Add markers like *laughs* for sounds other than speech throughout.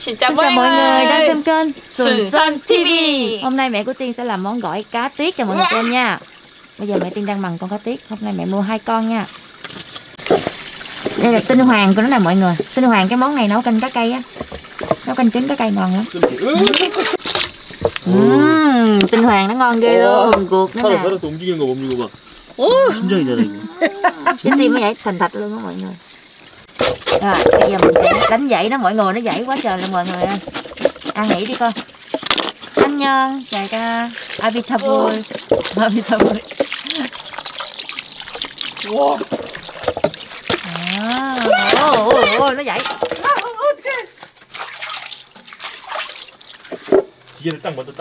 Xin chào, Xin chào mọi người đang xem kênh Sườn Sơn TV Hôm nay mẹ của Tiên sẽ làm món gỏi cá tuyết cho mọi người xem nha. Bây giờ mẹ Tiên đang bằng con cá tuyết. Hôm nay mẹ mua hai con nha. Đây là tinh hoàng của nó nè mọi người. Tinh hoàng cái món này nấu canh cá cây á. Nấu canh trứng cá cây ngon lắm. Uhm, Tinh hoàng nó ngon ghê luôn. Cuộc nó nè. Chính tiên mới vậy. Thành thật luôn đó mọi người. Rồi bây giờ mình sẽ đánh dãy nó mọi người nó dãy quá trời luôn mọi người ơi Ăn nghỉ đi con 안녕 잘가 아비타불 아비타불 와, à, ồ, ồ, ồ, nó dãy 기계를 딱 먼저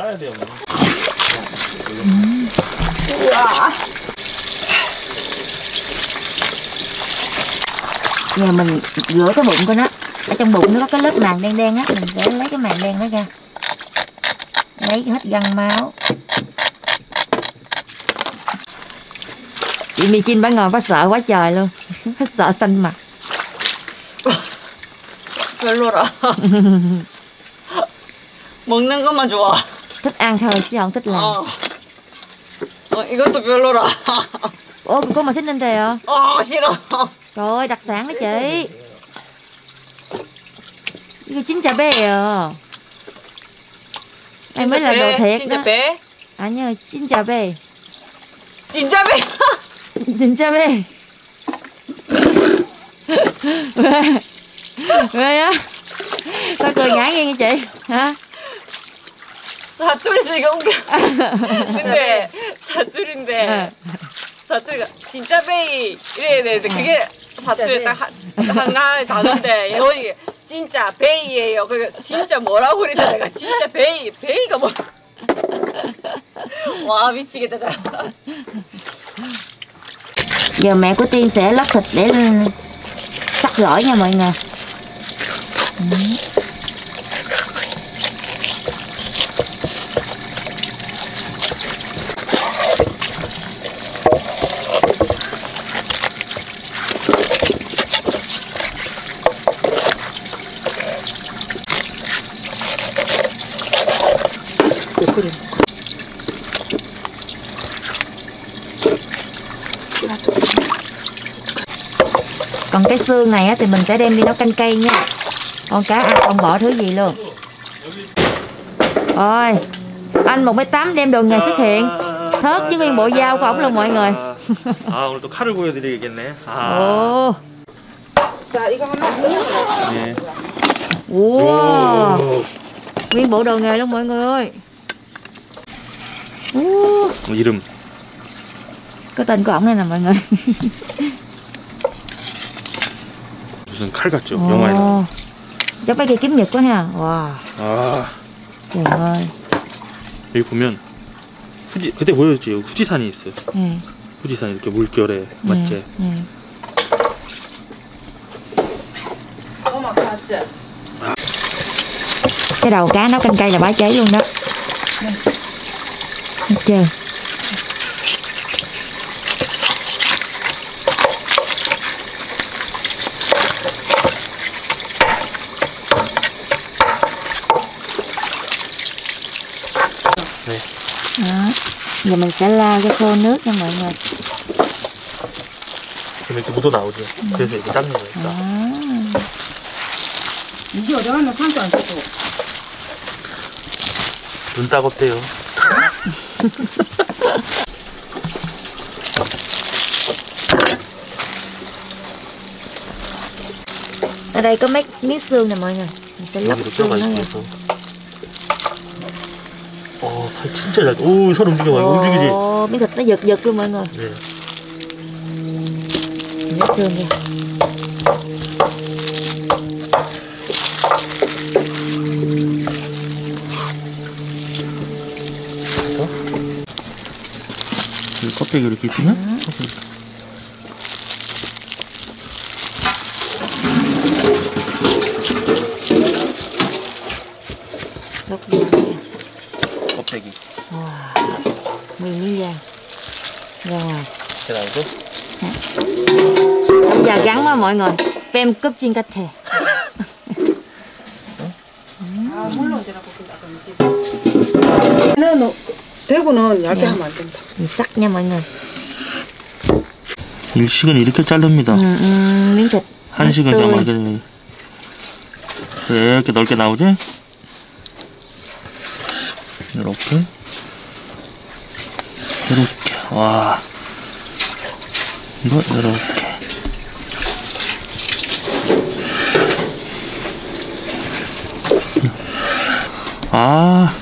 giờ mình rửa cái bụng của nó ở trong bụng nó có cái lớp màng đen đen á mình sẽ lấy cái màng đen đó ra lấy hết găng máu chị mì chin bà ngồi bà sợ quá trời luôn *laughs* bà sợ xanh mặt *laughs* 별로라. 먹는 것만 좋아. thích ăn thôi chứ không thích làm 어. 어, 이것도 별로라. ủa cô mà thích lên trời à 어, 싫어. Trời ơi đặc sản đó chị cái chín chà bê à em mới là đồ thiệt đó 진짜 배? 아니요 진짜 배 진짜 배? 진짜 배 왜? 왜 á sao cười ngã nghiêng vậy chị hả 사투리 쓰기가 웃겨. 근데 사투리인데 네. 사투리가 진짜 베이. 이래야 되는데 그게 사투리 딱 하- 하나 단어인데 예원이 진짜 베이예요. 그 진짜 뭐라고 그랬다 내가 진짜 베이 베이가 뭐? *laughs* 와 미치겠다 자. giờ mẹ của tiên sẽ lóc thịt để sắc gỏi nha mọi người xương này á, thì mình sẽ đem đi nấu canh cây nha con cá ăn không bỏ thứ gì luôn rồi anh một mấy tám đem đồ nghề xuất hiện thớt với nguyên bộ dao của ổng luôn mọi người 아 오늘 또 칼을 보여드리겠네. 아. 오 자 이거 하나 네. wow. 오. nguyên bộ đồ nghề luôn mọi người ơi Ú, 뭐 이름. có tên của ổng đây nè mọi người *laughs* 무슨 칼 같죠? 영화에 나온. Ồ. chắc mấy cây kiếm nhật quá ha wow 아 ơi 여기 보면 후지 그때 보여줬지 여기 후지산이 있어요. 후지산 이렇게 물결에 맞지? ừ. 엄마 봤지? cái đầu cá nấu canh cây là bá cháy luôn đó Thấy chưa giờ mình sẽ la cái khô nước nha mọi người 그러면 이렇게 묻어 나오죠. 그래서 이렇게 닦는 거예요. 딱. đó 이게 어디가나 판도 안 쓰고 눈 따갑대요. ở đây có mấy miếng xương nè mọi người mình sẽ lóc 여기로 xương nó 껴가지고 nha 해서. 어, 살 진짜 잘. 오, 살 움직여 봐. 이거 움직이지. Nó giật giật luôn mọi người 네. nha 이 껍데기 이렇게 있으면 껍데기. gốc vàng nha 껍데기. wow. nguyên miếng da ra ngoài 이렇게 나오죠? Cúp chiên canh thè 아 물론 되라고 그러다 는 대구는 얇게 네. 하면 안 된다. mọi người 일식은 이렇게 자릅니다. ừ, miếng thịt 한식은. 그냥 막 이렇게 이렇게 넓게 나오지? 이렇게 이렇게 와 이거 이렇게 아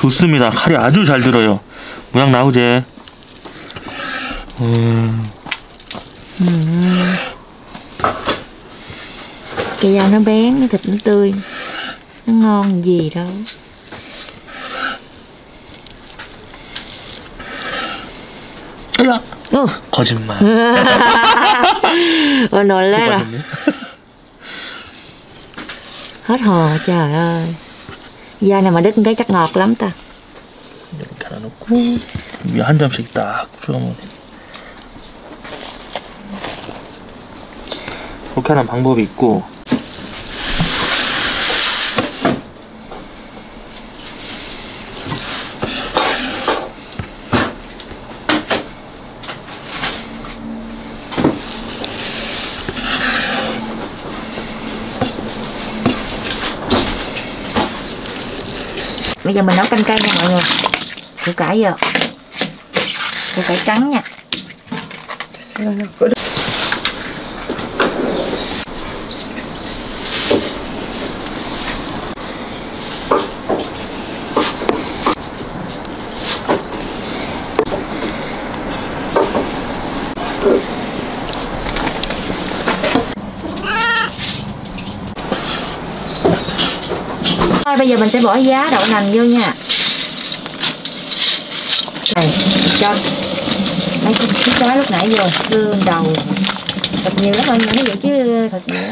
좋습니다 칼이 아주 잘 들어요 모양 나오지 음, cái da nó bén cái thịt nó tươi nó ngon gì đâu 야 어. 거짓말 rồi 맞네. Hết hồn trời ơi Này mà đứt cái chắc ngọt lắm ta. 이렇게 하나 넣고 위에 한 점씩 딱 풀어먹으면 그렇게 하는 방법이 있고 Bây giờ mình nấu canh cây nha mọi người. Củ cải vô Củ cải trắng nha. Bây giờ mình sẽ bỏ giá đậu nành vô nha. Này cho. Mấy cái cái cá lúc nãy vô Gương đầu. Thật nhiều lắm người nói vậy chứ thật nhiều.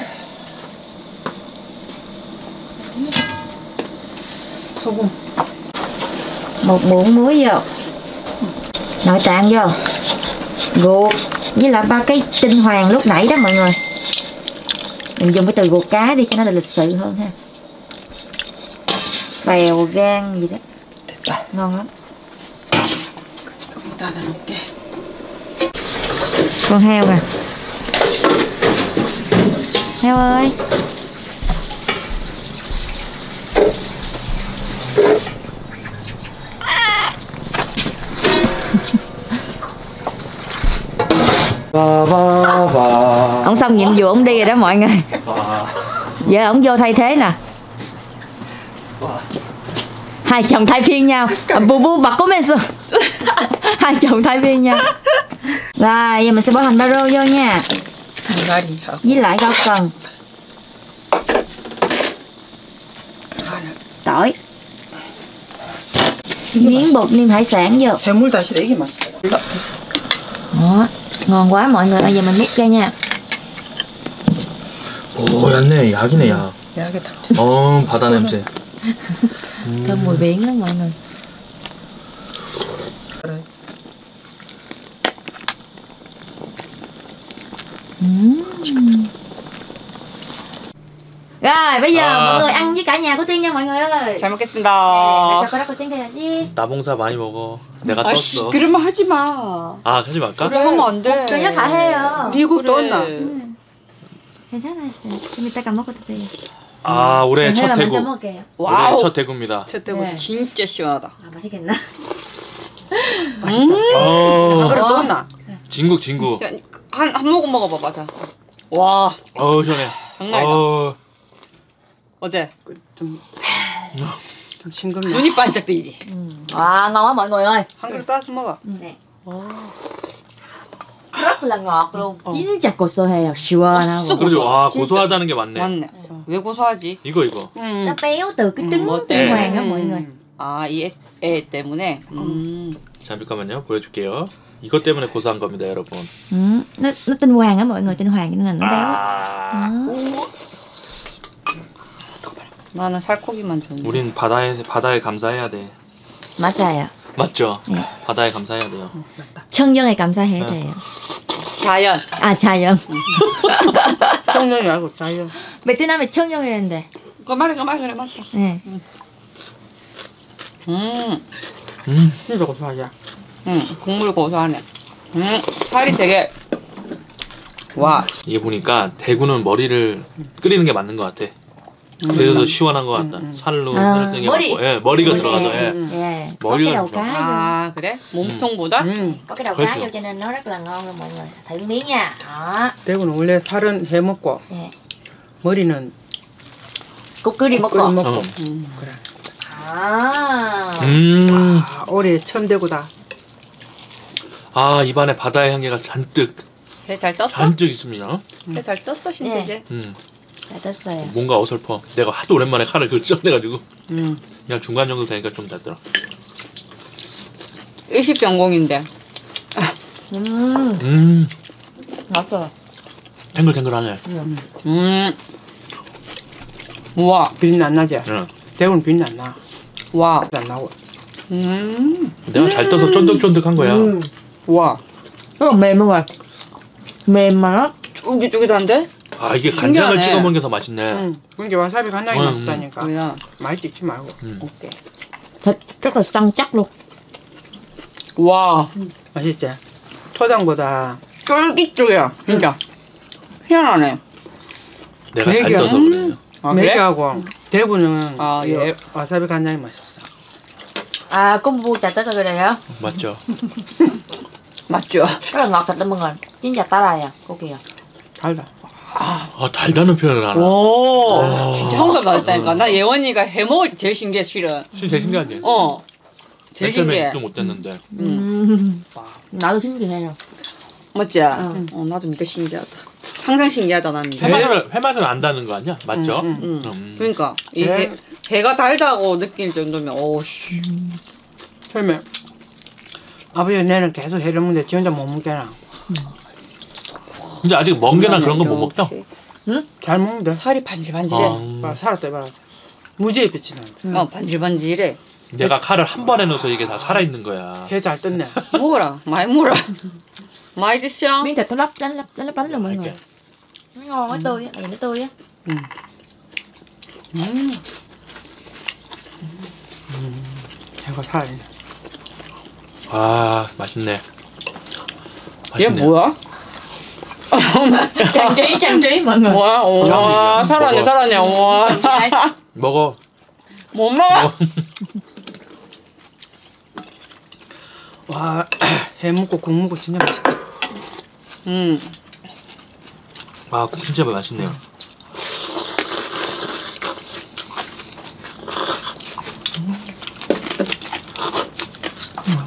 금. một muỗng muối vô. Nội tạng vô. Ruột với lại ba cái tinh hoàng lúc nãy đó mọi người. Mình dùng cái từ ruột cá đi cho nó là lịch sự hơn ha bèo gan gì đó. Ngon lắm. Con heo nè. Heo ơi. *laughs* Ông xong nhiệm vụ ông đi rồi đó mọi người. Giờ ông vô thay thế nè hai chồng thay phiên nhau à, bù bù bật có men *laughs* hai chồng thay phiên nhau rồi giờ mình sẽ bỏ hành ba rô vô nha 가리하고 với lại rau cần 하나. tỏi miếng bột niêm hải sản vô 해물 다시다 이게 맛있다. 됐어. đó ngon quá mọi người bây giờ mình mix ra nha 오 얇네 약이네 약 약에 다 어 바다 냄새 Thơm mùi biển lắm mọi người 그래. Rồi bây giờ À. mọi người ăn với cả nhà của tiên nha mọi người ơi 잘나 먹겠습니다. 젓가락으로 챙겨야지 나 봉사 많이 먹어 내가 아씨, 떴어 그러면 하지 마. 아 하지 말까? 그래 하면 안 돼. 저녁 다 해요 미국 떴나? 음. 괜찮아요 좀 이따가 먹어도 돼요 아 올해 첫 네, 먼저 대구 먹을게요 올해 와우. 첫 대구입니다 저 때고 네. 진짜 시원하다. 아 맛있겠나? *laughs* 음. 어 그래 떴나? 진국 진국 한, 한 모금 먹어봐, 맞아. 와, 어우 시원해 장난 아니다. 어 어때? 좀, 좀 싱겁네. 눈이 반짝 뜨이지? 음. 와 ngon quá mọi người ơi 한 그릇 따서 먹어. Là ngọt luôn 진짜 고소해요 시원하고 그러죠 와 진짜. 고소하다는 게 맞네 맞네. 어, 왜 고소하지? 이거 이거 음. nó béo từ cái trứng 뭐 tinh 때문에? hoàng á mọi người 아, 이 애, 애 때문에? 음. 잠깐만요 보여줄게요 이것 때문에 고소한 겁니다 여러분 ừ. nó nó tinh hoàng á mọi người tinh hoàng cho nên là nó béo 아 Đó. 나는 살코기만 좋은데. 우린 바다에 바다에 감사해야 돼 맞아요 맞죠? 네. 바다에 감사해야 돼요 청정에 감사해야 네. 돼요 자연. 아 자연 *laughs* 청년이 알고 자연. 베트남에 청정이랬는데 그만해 그만해 그래 맞다. 네. 음 음, 진짜 고소하지. 응 국물 고소하네. 음 살이 되게 와. 이게 보니까 대구는 머리를 끓이는 게 맞는 것 같아. 그래서 시원한 것 같다. 음, 음. 살로 아, 게 머리- 맞고, 예, 머리가 머리. 들어가서 예. 음. 예. 머리가 cái đầu 들어가. cá. 아 그래? 몸통보다? 음. Có cái đầu cá sữa. vô cho nên nó rất là ngon luôn mọi người. Thử miếng nha. Đó. 대구는 원래 살은 해 먹고 예. 머리는 Cúc cứ đi mất 끓여. 먹고. 어. 음, 그래. À. 음, 아 올해 처음 대구다. 아 입안에 바다의 향기가 잔뜩 배 잘 떴어? 잔뜩 있습니다. 배 잘 떴어 네. 신세계. 음, 됐어요. 뭔가 어설퍼. 내가 하도 오랜만에 칼을 그 쪄내가지고 음 그냥 중간 정도 되니까 좀 낫더라. 일식 전공인데. 음. 음, 맛있어. 탱글탱글하네. 음. 우와 비린 안 나지? 응. 대구는 비린 안 나. 와. 안 나고. 음. 내가 잘 떠서 쫀득쫀득한 거야. 음. 와. Rất là mềm luôn rồi. Mềm mà nó 쫄깃쫄깃한데? 아 이게 간장을 신기하네. 찍어 먹는 게 더 맛있네. 응. 그러니까 와사비 간장이 음, 맛있다니까. 음. 많이 찍지 말고. 음. 오케이. chắc luôn. 와. 맛있지? 초장보다 쫄깃쫄깃해. 진짜. 희한하네. 내가 잘 되게- 떠서 그래. 아, 매기하고 대구는 아, 이 예. 와사비 간장이 맛있어. Chả tới rồi đây hả? 맞죠? *laughs* 맞죠? Chín chả tá này à, cô kìa. 달다. 아 달다는 표현을 하나. 오. 와. 진짜 사람 맛있다니까. 나 예원이가 해먹을 때 제일 신기해, 실은. 진짜 제일 신기하지? 어. 제일 신기해. 좀 못됐는데. 음. 나도 신기해요. 맞지? 응. 어, 나도 니가 신기하다. 항상 신기하다, 나는. 이게. 회맛을 회맛은 안다는 거 아니야? 맞죠? 응, 응, 음. 그러니까 이 네. 해, 해가 달다고 느낄 정도면 오씨. 처음에 아버지 내는 계속 해를 먹는데 지 혼자 못 먹잖아. 근데 아직 멍게나 그런 건못 먹죠? 잘 먹는데 살이 반질반질해. 아, 살았다 말았다. 무지에 비치는. 어 반질반질해. 내가 칼을 한 번에 넣어서 이게 다 살아 있는 거야. 해 잘 떴네. 먹어라 많이 먹어라. 많이 드셔. Thịt nó lóc lánh lóc lánh lóc lánh luôn mọi người. ngon quá tươi á, này nó tươi á. 음. 음. 음. 해가 살아있네. 아 맛있네. 얘 맛있네. 뭐야? Mọi người. 뭐야? 와. 살았네 먹어. 살았네. 와. 먹어. 못 먹어. *laughs* 와, *clears throat* 해 먹고 국 먹고 진짜 맛있다. 음. 아 국 진짜 맛있네요.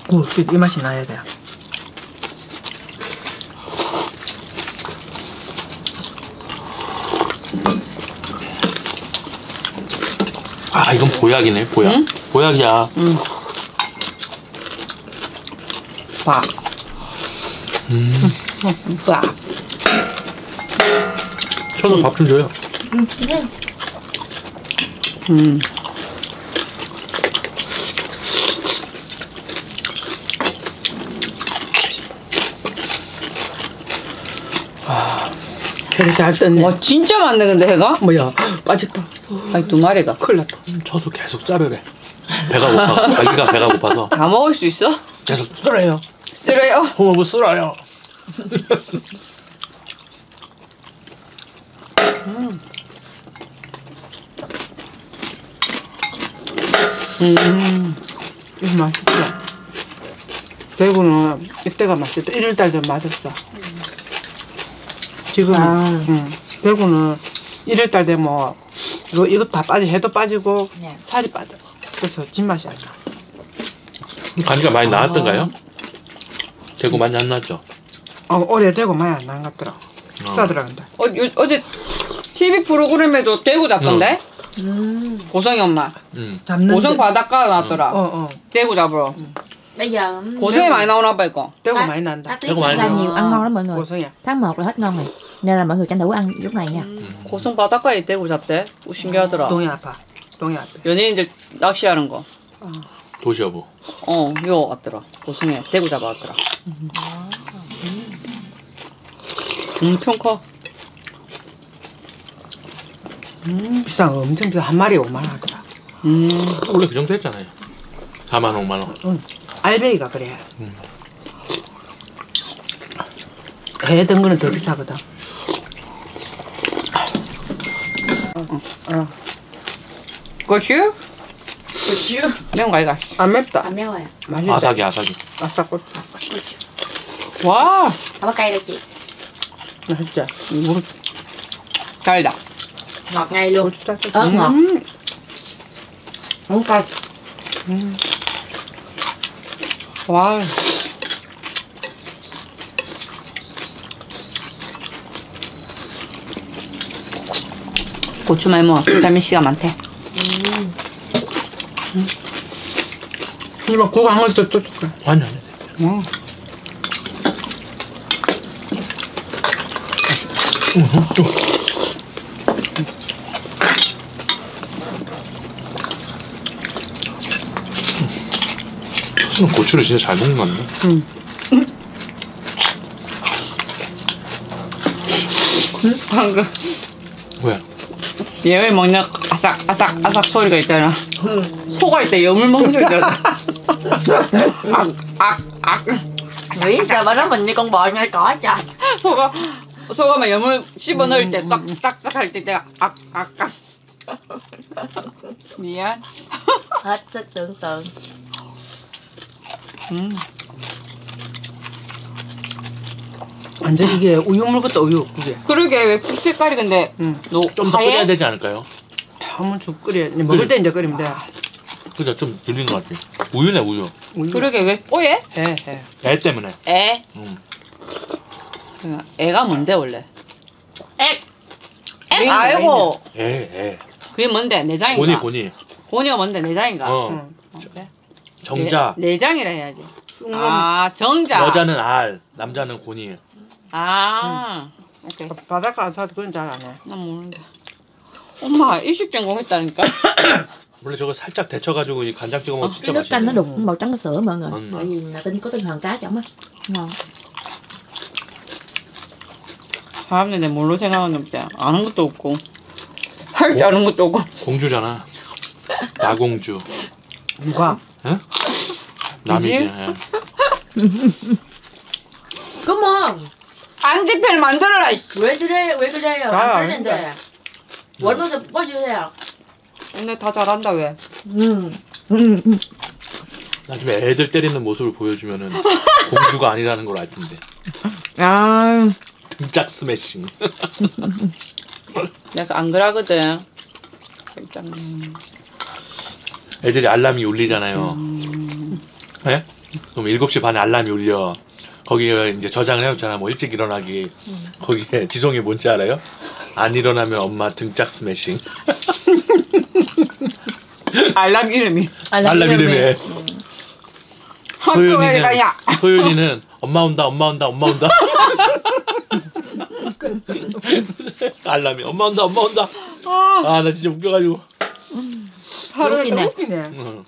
국이 이 맛이 나야 돼. 아 이건 보약이네 보약. 응? 보약이야. 음. 밥. 음. 밥. 쳐서 밥좀 줘요. 음. 해를 잘 떴네. 와 진짜 많네 근데 해가? 뭐야 빠졌다. 아니 두 마리가. 큰일 났다. 쳐서 계속 자르래. 배가 고파. 자기가 배가 고파서 다 먹을 수 있어? 계속 쓸어요. 쓰래요? 홍어부 쓸어요. 음. 이거 맛있다. 대구는 이때가 맛있다. 1월달도 맛없어. 지금 아. 응. 대구는 1월 달 되면 뭐 이거 이거 다 빠지 해도 빠지고 Nè. 살이 빠져. 그래서 진맛이 안 나. 간지가 많이 나왔던가요? 대구 많이 안 났죠? 어, 올해 대구 많이 안 나는 것 같더라. 어. 싸 들어간다. 어, 요, 어제 TV 프로그램에도 대구 잡던데? Ừm. 고성이 엄마. 응. 잡는데. 고성 바닷가 나왔더라. 어, 어. 대구 잡으러. Bây giờ 고성이 대구. 많이 나오나 봐, 이거. 아. 많이 난다. Ra nữa? nhiều ăn ngon lắm mọi người. Tháng 1 là hết ngon rồi. Nên là mọi người tranh thủ ăn lúc này nha. 고성 바닷가에 대구 잡대. 오, 신기하더라. 동해 아파. 동해 아파. 연예인들 낚시하는 거. 도시여부. 어, 요 왔더라. 고성에 대구 잡아왔더라. 엄청 커. 음, 비싼 거 엄청 비싸. 한 마리에 5만 원 하더라. 음. 원래 그 정도 했잖아요. 4만 원, 5만 원. 응. 알배기가 그래. 음. 해던 거는 더 비싸거든. 어. 고추? 고추 매운 거 이거. 안 맵다. 안 매워요 맛있다. 아삭이, 아삭이. 아삭 고추. 아싸 고추 와. 봐봐 cay đâu chị 맛있지? 뭐. 달다. luôn 고추 ớt ngọt 음. không cay 와. 고추 먹어. 비타민 C가 많대. 이거 국한 걸또 또 줄까? 아니, 아니. 음. 수는 고추를 진짜 잘 먹는 것 같네. 방금 왜? 얘 왜 먹냐 아삭 아삭 아삭 소리가 있잖아. 소가 있다 염을 먹는 소리잖아. 악악악 mà nó mình như con bò nhai cỏ trời 소가 소가 막 염을 씹어 넣을 때 싹 싹싹 할 때 내가 악악악 미안. tưởng tượng 음. 완전 이게 우유 물것도 우유 그게. 그러게 왜 국 색깔이 근데 응. 노좀더 끓여야? 되지 않을까요? 한번 좀 끓여. 이제 먹을 때 이제 끓이면 돼. 그죠? 좀 들리는 것 같아. 우유네, 우유. 우유. 그러게 왜 뽀얘? 해 해. 애 때문에. 애. 음. 애가 뭔데 원래? 에 애. 아이고 애, 애. 그게 뭔데 내장인가? 고니, 고니. 고니가 뭔데 내장인가? 어. 응. 어, 그래? 정자. 내, 내장이라 해야지. 음. 아 정자. 여자는 알, 남자는 고니. 아 오케이. 바닷가 안 사도 그건 잘 안 해. 난 모르는데. 엄마 일식 전공했다니까. *coughs* 원래 저거 살짝 데쳐가지고 이 간장 찍어 먹으면 진짜 cái nước canh nó 맛있어. đục màu trắng sữa mọi người Ừ. tại vì là tinh có tinh thần cá trong á ngon 사람들 내 뭘로 생각하는데 아는 것도 없고 할 줄 아는 것도 없고. 공주잖아. *laughs* 나공주. 누가? 응? 남이지. come on 안티팬 만들어라. 이왜 그래 왜 그래요 아, 안 그랬는데 원어서 빠지세요 근데 다 잘한다 왜? 음. 음. 음. 나중에 애들 때리는 모습을 보여주면은 *laughs* 공주가 아니라는 걸 알 텐데. 아 등짝 스매싱. *laughs* 내가 안 그러거든. 일단 애들이 알람이 울리잖아요. 예? 그럼 7시 반에 알람이 울려. 거기에 이제 저장을 해놓잖아. 뭐 일찍 일어나기. 거기에 지송이 뭔지 알아요? 안 일어나면 엄마 등짝 스매싱. *laughs* 알람 이름이 알람 이름에. 소윤이는, 가냐? 소윤이는 엄마 온다, 엄마 온다, 엄마 온다. *laughs* 알람이 엄마 온다, 엄마 온다. 아, 아, 나 진짜 웃겨가지고. 하루 웃기네. 웃기네. 응.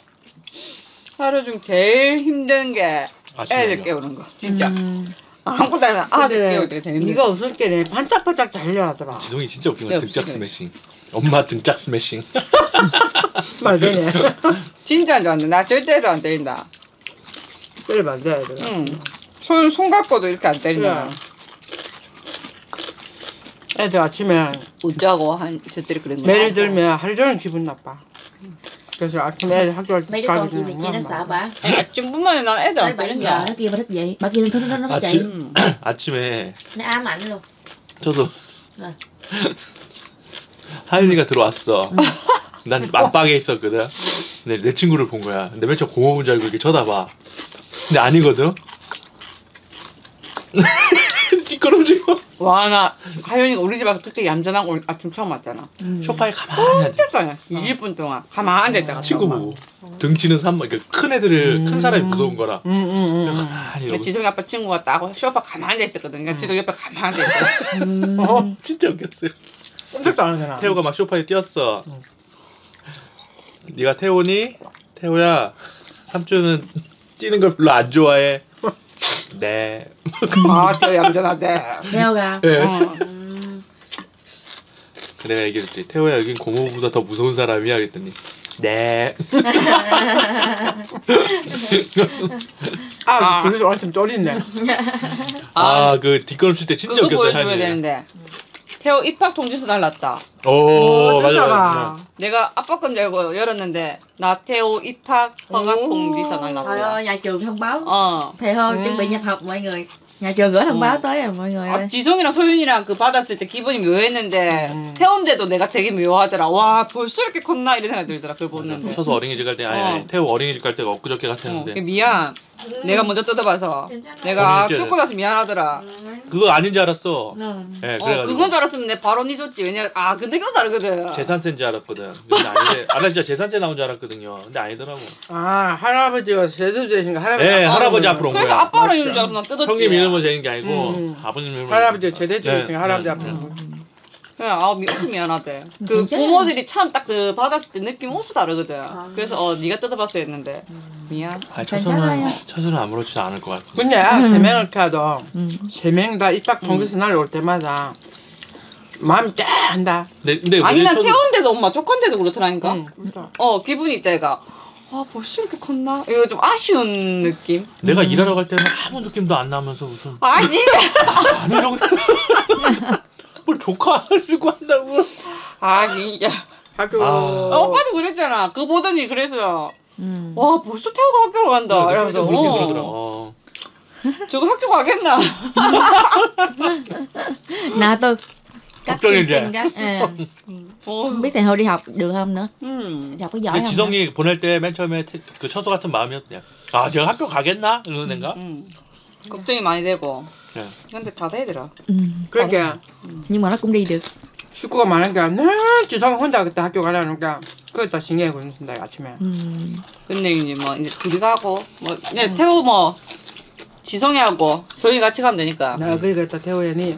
하루 중 제일 힘든 게 아침에 애들. 깨우는 거. 진짜 음. 아무것도 안 해. 아들 근데 깨울 제일 힘들어. 네가 없을 때는 반짝반짝 잘 일어나더라. 지성이 진짜 웃긴. 네, 등짝 웃기네. 스매싱. 엄마 등짝 스매싱. *laughs* 말 되네. *laughs* 진짜 안 좋아한다. 나 절대로 안 때린다. 때리면 안 돼, 애들은. 응. 손, 손 갖고도 이렇게 안 때린다. 그래. 애들 아침에 웃자고 한, 저들이 그런 거야. 매를 들면 하루 종일 기분 나빠. 그래서 아침에 애들 학교 갈 mấy đứa con chị 가기 bị kia nó sợ bà 아침뿐만이 난 애들 tới 안 7 giờ nó kia mà thức dậy bà kia nó thức nó nó thức dậy 아침, *clears throat* 아침에 nó ám ảnh luôn 저도 네. 하윤이가 들어왔어. 난 안방에 있었거든. 근데 내 친구를 본 거야. 근데 맨 처음 공업인 줄 알고 이렇게 쳐다봐. 근데 아니거든. *laughs* 미끄럼지고 와, 나, 하윤이가 우리 집 와서 그렇게 얌전하고 오늘 아침 처음 왔잖아. 소파에 가만히 앉아. 진짜 20분 동안 가만 앉아있다가. 친구 보고 등치는 삼, 그러니까 큰 애들을 큰 사람이 무서운 거라. 응, 응, 응. 가만히 이러고. 지성이 아빠 친구가 따고 쇼파 가만히 앉아있었거든. 그러니까 지도 옆에 가만히 앉아있어. 음. 어, 진짜 웃겼어요. 꼼짝도 안 하잖아. 태호가 막 소파에 뛰었어. 네가 태호니? 태호야, 삼촌은 뛰는 걸 별로 안 좋아해. 네. 아, 저 얌전하대. ra 예. 어. 음. 내가 얘기했지. 태호야 여긴 고모부보다 더 무서운 사람이야 그랬더니 네. *laughs* 아, 그래서 오늘 좀 쫄리네. 아 그 뒷걸음 칠 때 진짜 그거 웃겼어요. 보여줘야. 되는데. 태호 입학 통지서 날랐다. 오, 맞아. 내가 아빠 건줄 알고 열었는데 나 태호 입학 허가 오. 통지서 날랐다. ơi, nhà trường thông báo 어. Thầy thôi, Ừ. chuẩn bị nhập học mọi người Nhà trường gửi thông báo tới rồi mọi người 아, ơi 지성이랑 소윤이랑 그 받았을 때 기분이 묘했는데 음. 태운데도 내가 되게 묘하더라. 와 벌써 이렇게 컸나 이런 생각이 들더라. 그걸 보는데. 쳐서 어린이집 갈 때 아니, 아니 어. 태호 어린이집 갈 때가 엊그저께 어, 같았는데 미안. 내가 먼저 뜯어봐서 내가 어린이집에- 뜯고 나서 미안하더라. 그거 아닌 줄 알았어. Ừ. 예, 어 그래가지고 그건 줄 알았으면 내 바로 니 줬지. 왜냐 아 근데 이거 다르거든. 재산세인 줄 알았거든. 근데 아닌데, 아, 나 진짜 재산세 나온 줄 알았거든요. 근데 아니더라고. 아, 할아버지가 세대되신가 할아버지. 네, 아빠는 할아버지? 앞으로 온 거야. 아빠랑 이런 줄 알아서 난 뜯었지. 형님 이름 힘으로 되는 게 아니고 음. 음. 아버님 힘으로. 할아버지 제대주 네, 있으니 할아버지 앞에. 그래, 아, 혹시 미안하대. 음, 그 부모들이 참 딱 그 받았을 때 느낌 옷이 다르거든. 아. 그래서 어, 네가 뜯어봤어 했는데 미안. 아니 처소는 처소는 아무렇지 않을 것 같아. 근데 아, 음. 세 명을 켜도 음. 세명 다 입학 통지서 날올 때마다 마음 쩐다 네, 근데 아니 난 처소- 태운데도 엄마 조컨데도 그렇더라니까. 그러니까. 어 기분이 때가 아 벌써 이렇게 컸나? 이거 좀 아쉬운 느낌. 내가 일하러 갈 때는 아무 느낌도 안 나면서 무슨 아니 *laughs* 안 이러고 뭘 조카 가지고 한다고. 아 진짜. 학교 아. 아, 오빠도 그랬잖아. 그거 보더니 그래서 Ừ. 와 벌써 태우가 학교로 간다. 네, 이러면서 그렇게 어, 그러더라. 어. 저거 학교 가겠나? *laughs* Cắt 걱정이 이제. *laughs* Không biết thầy hồi đi học được không nữa 음. Đi học có giỏi 근데 không 지성이 보낼 때 맨 처음에 태- 그 처서 같은 마음이었냐. 아, 제가 학교 가겠나? 이러는 애인가? 음. 걱정이 많이 되고. 네. 근데 다 되더라. ừ. 그러니까 Nhưng mà nó cũng đi được 식구가 많으니까 늘 지성 혼자 그때 학교 가려니까 그것도 신경이 걸린다 아침에. ừ. 근데 이제 뭐 이제 둘이 가고 뭐 이제 태우 뭐 지성이하고 소희 같이 가면 되니까 그래 그랬다 태호연이